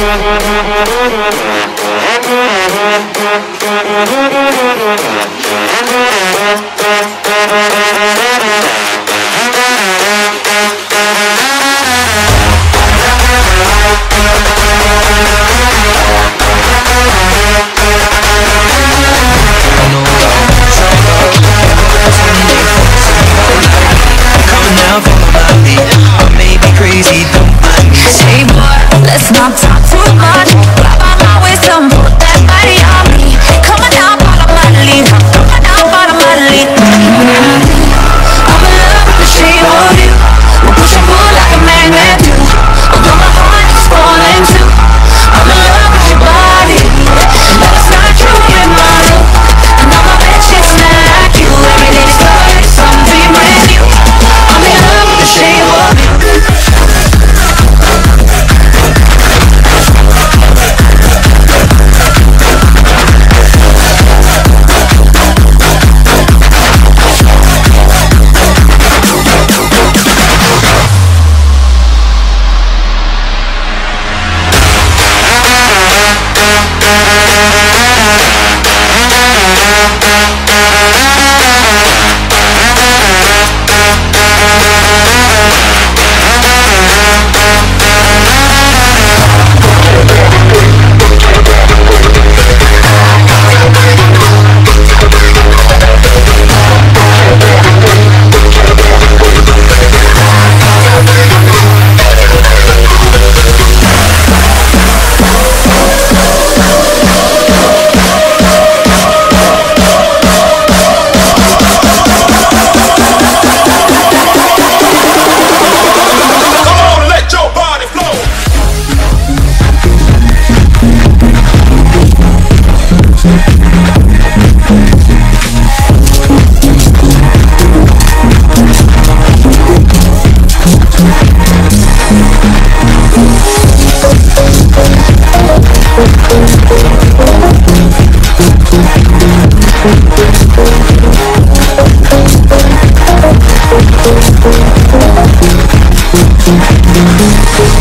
Thank you.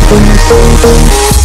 boom, boom, boom.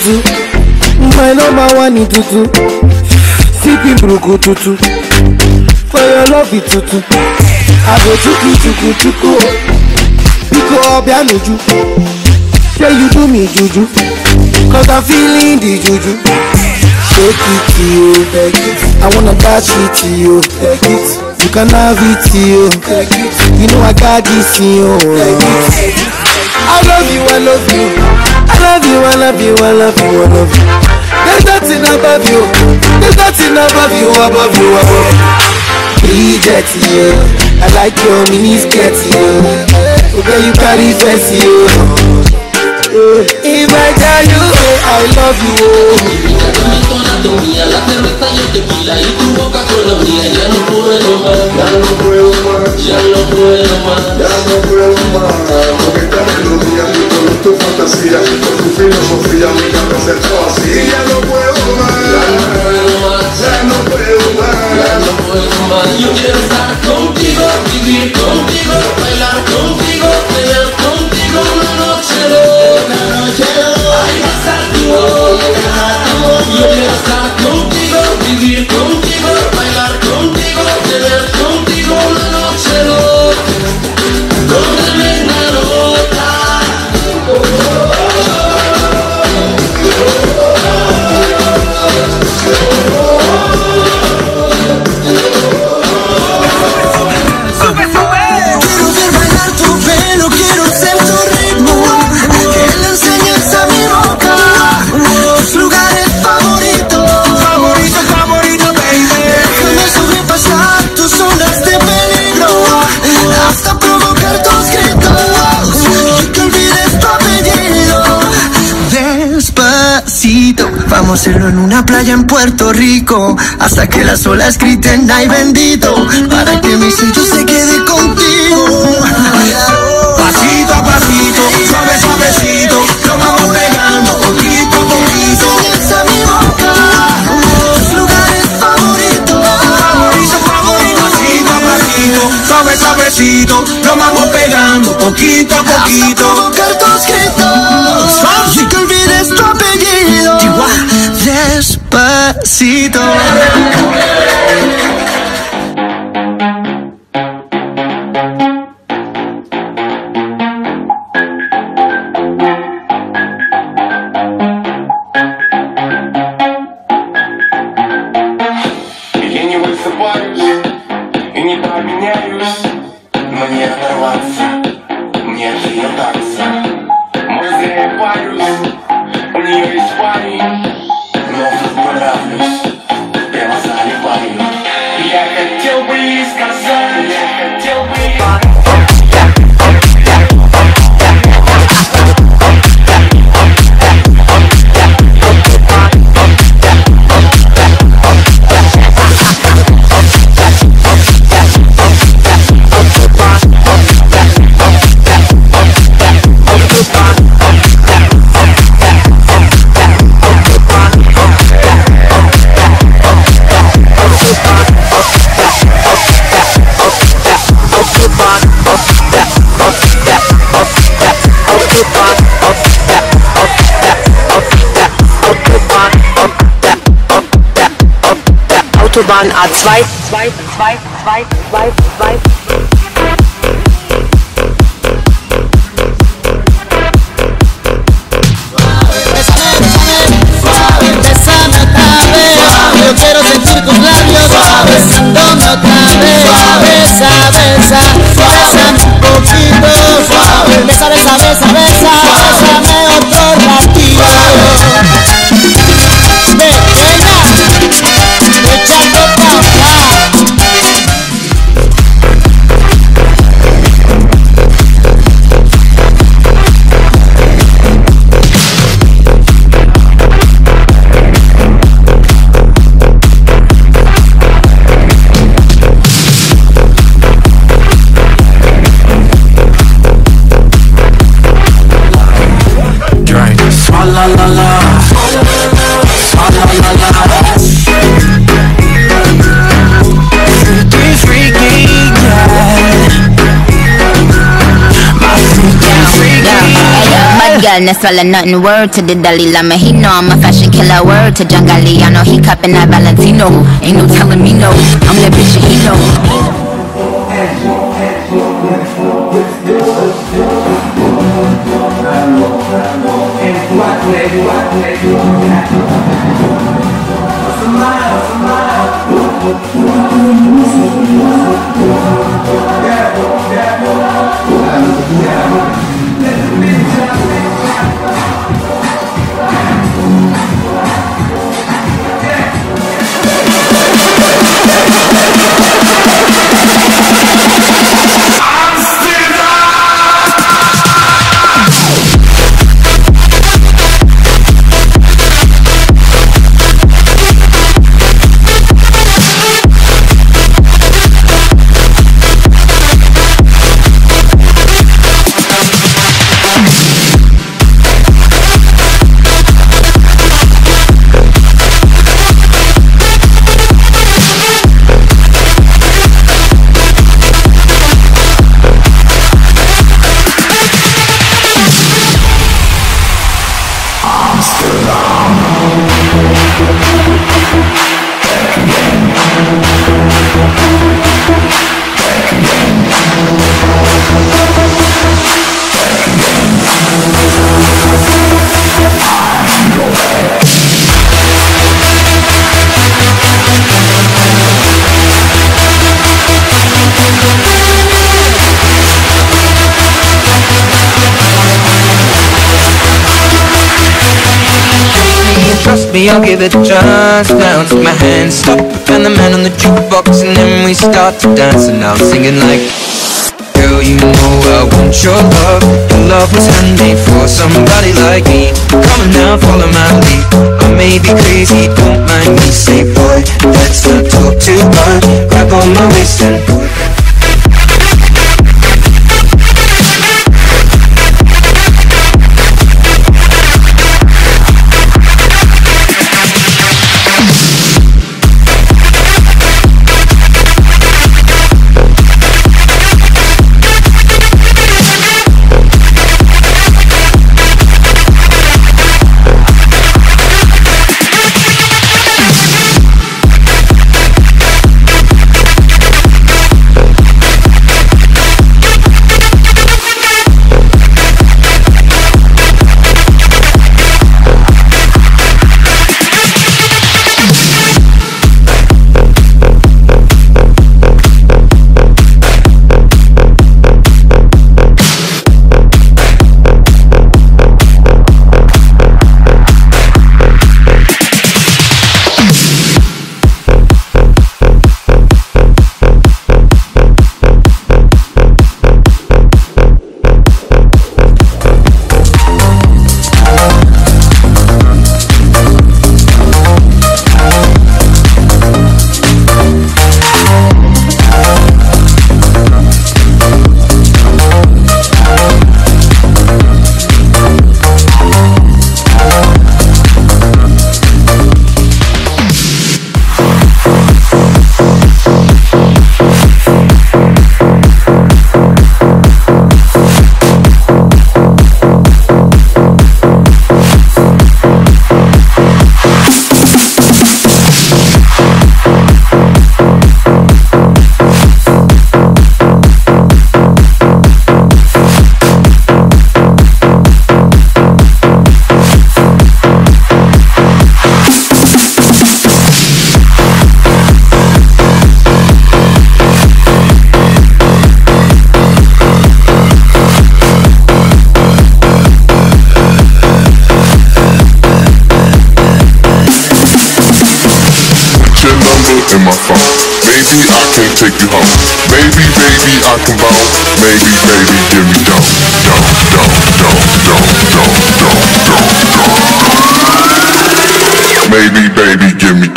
Tutu. My number one ni tutu. Sipping buruku tutu. For your love it tutu. I go chuku chuku chuku oh. biko ọbẹ̀ nuju say you do me juju. Cause i'm feeling the juju. Shake it yo i wanna dash it yo take it. You can have it it. You know i got this yo i love you i love you love you i love you i love you i love you there's nothing above you there's nothing above you above you above you. Bridget, yeah. I like your mini skirt, yeah. Okay, you carry fancy, yeah. If I tell you, oh, I love you, oh. con la comida, la cerveza y el tequila y tu boca con la mía. Ya no puedo más, ya no puedo más, ya no puedo más, ya no puedo más. Porque esta melodía, mi color, tu fantasía, por tu filosofía, mi cabeza está vacía. Ya no puedo más, ya no puedo más, ya no puedo más, ya no puedo más. Yo quiero estar contigo, vivir playa en Puerto Rico Hasta que las olas griten ay bendito Para que mi sello se quede contigo Pasito a pasito, suave suavecito Lo vamos pegando poquito a poquito. A mi boca. Tus lugares favoritos. Favorito, favorito Pasito a pasito, suave suavecito Lo vamos pegando poquito a poquito. Hasta provocar tus gritos 激动 Autobahn A2. Yo quiero sentir tus labios suave, besándome otra vez, suave, besa, besa, besa un poquito, suave, besa, besa, besa, besa. No swallow nothing. Word to the Dalai Lama, he know I'm a fashion killer. Word to John Galliano, he cupping that Valentino. Ain't no telling me no. I'm that bitch and he know. Amsterdam! Maybe I'll give it chance Now. Take my hand, stop and the man on the jukebox And then we start to dance. And I'm singing like Girl, you know I want your love. Your love was handmade for somebody like me. Come on now, follow my lead. I may be crazy, don't mind me. Say boy, let's not talk too much. Grab on my waist and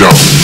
give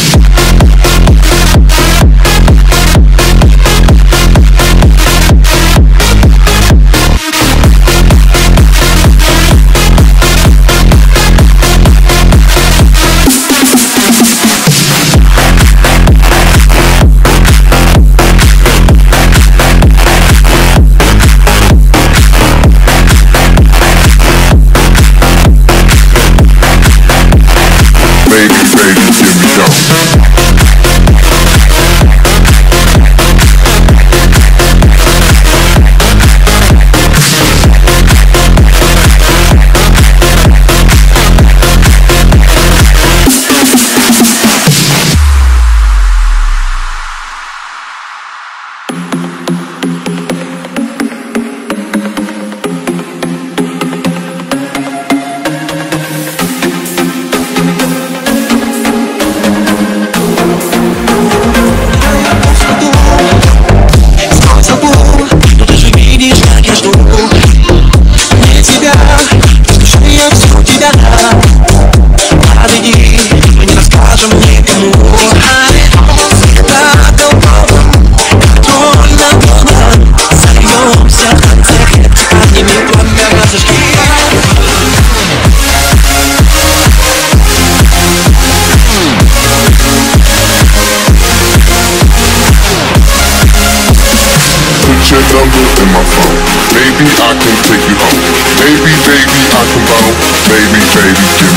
baby,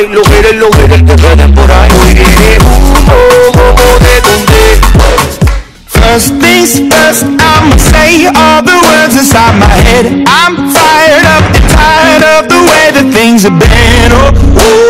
ahí, los haters, los haters que queden por ahí. First things first, I'ma say all the words inside my head. I'm fired up and tired of the way that things have been. Oh, ooh,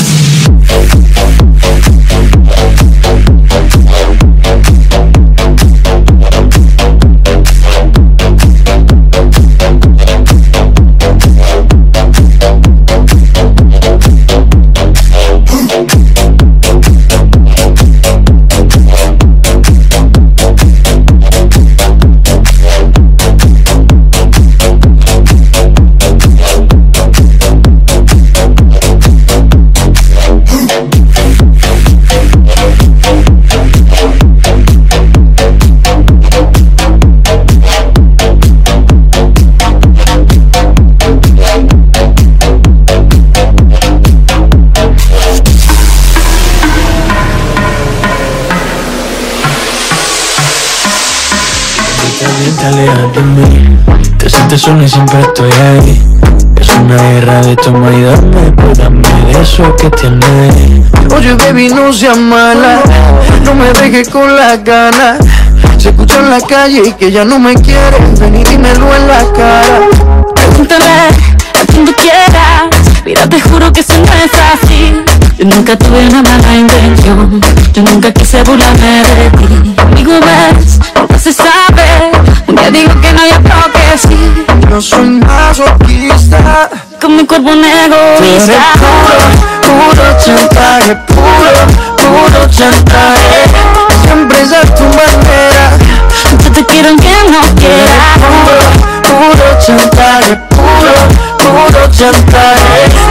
Sola y siempre estoy ahí Es una guerra de toma y dame Pues dame de eso que tienes Oye baby no seas mala No me dejes con las ganas Se escucha en la calle y que ya no me quieres Ven y dímelo en la cara Pregúntale a quien tú quieras. Mira, te juro que eso no es así. Yo nunca tuve una mala intención. Yo nunca quise burlarme de ti. Conmigo ves, nunca se sabe. Un día digo que no, y otro que sí. Yo soy masoquista Con mi cuerpo un egoísta. puro, puro chantaje Puro, puro chantaje Siempre es a tu manera Yo te quiero aunque no quiera. Puro, puro chantaje Puro, puro chantaje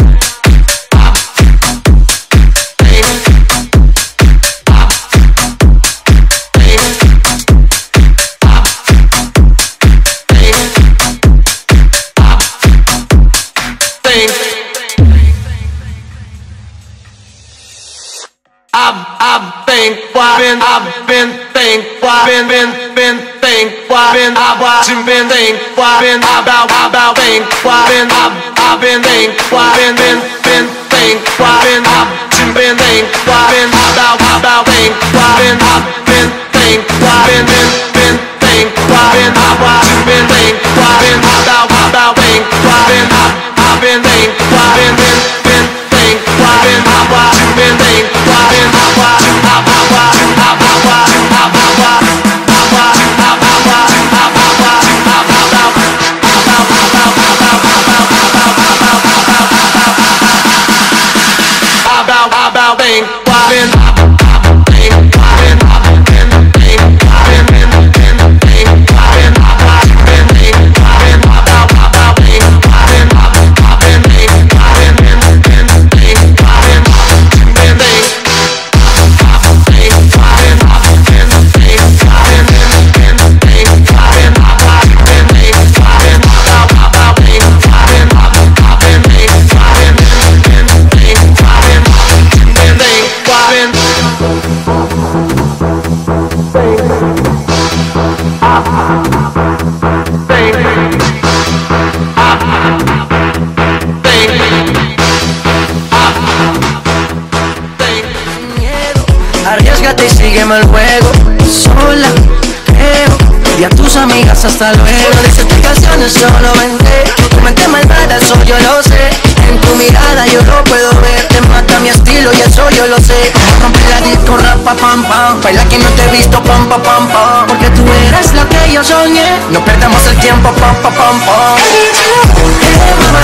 I've been whopping, I've been think whopping, been, been think whopping, I've watching, been think whopping, about, about think whopping, I've, I've been think been, been El juego. Sola, creo Y a tus amigas hasta luego. De explicaciones solo vente Tu mente malvada, eso yo lo sé. En tu mirada yo lo puedo ver. Te mata mi estilo y eso yo lo sé. Rompe la disco, rapa, pam, pam. Baila que no te he visto, pam, pam, pam, pam. Porque tú eres lo que yo soñé. No perdamos el tiempo, pam, pam, pam, pam. Mamá,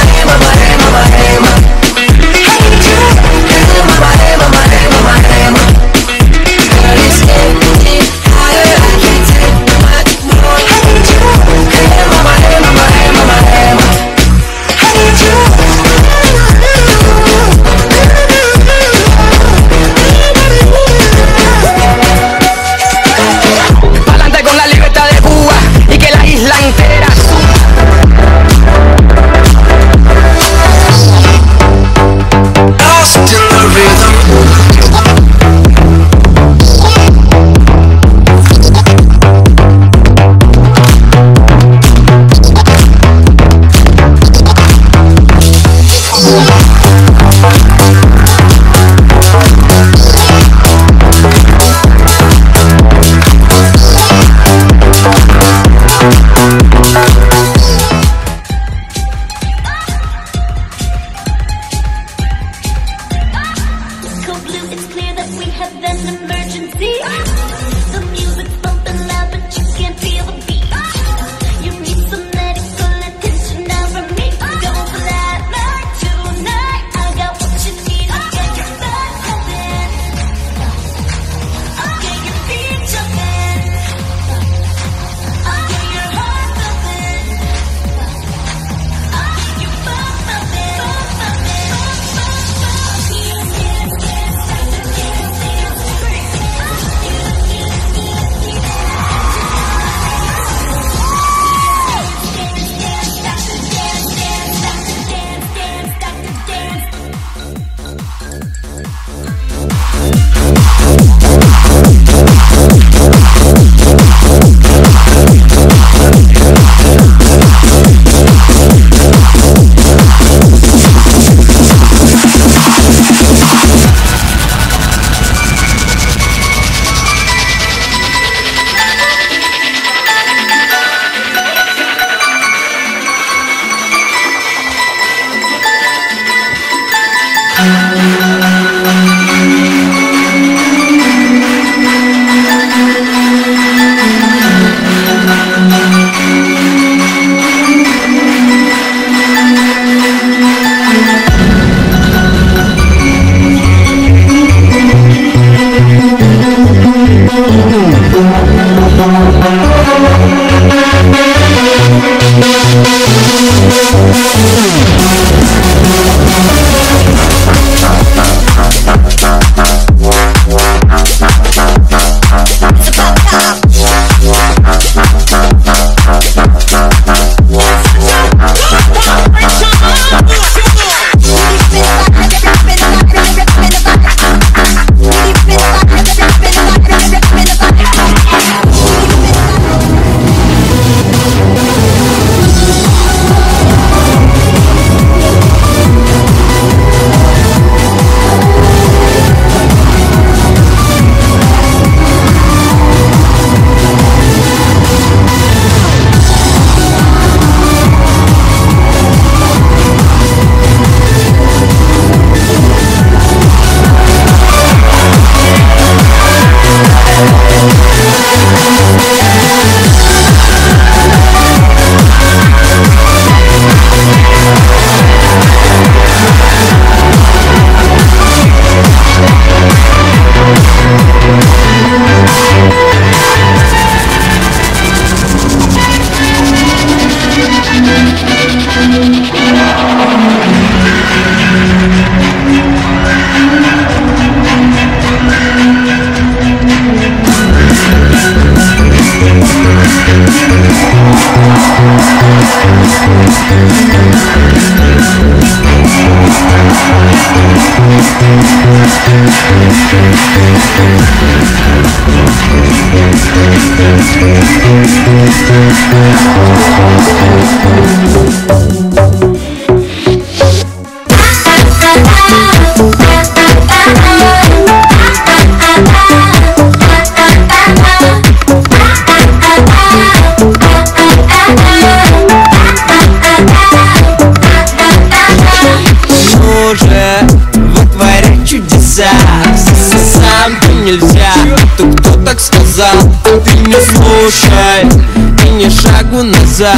так сказал А ты не слушай и не шагу назад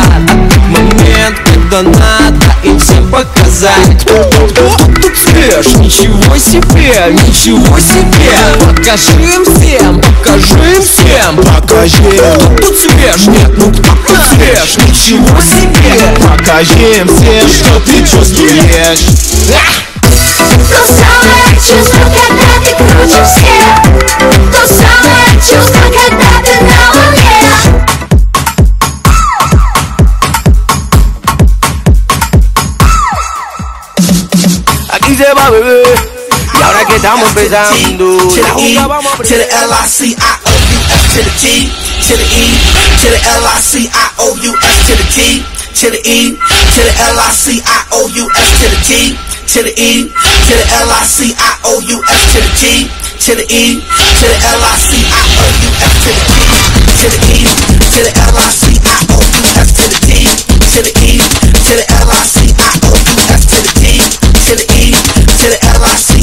Момент, когда надо им всем показать Кто, тут спишь? Ничего себе, ничего себе Покажи им всем, покажи им всем Покажи Кто тут свеж? Нет, ну кто тут свеж? Ничего себе Покажи им всем, что ты чувствуешь То самое чувство, когда ты круче всех То самое чувство, Aquí se va bebé Y ahora que estamos empezando to the E, junta vamos a to the L I C I O U S to the T, to the E, to the L I C I O U S to the T, to the E, to the L I C I O U S to the T, to the E, to the L I C I O U S to the T, to the E, to the L I C I O U S to the T, to the E, to the L I C I O U S to the T, to the E, to the L I to the LIC.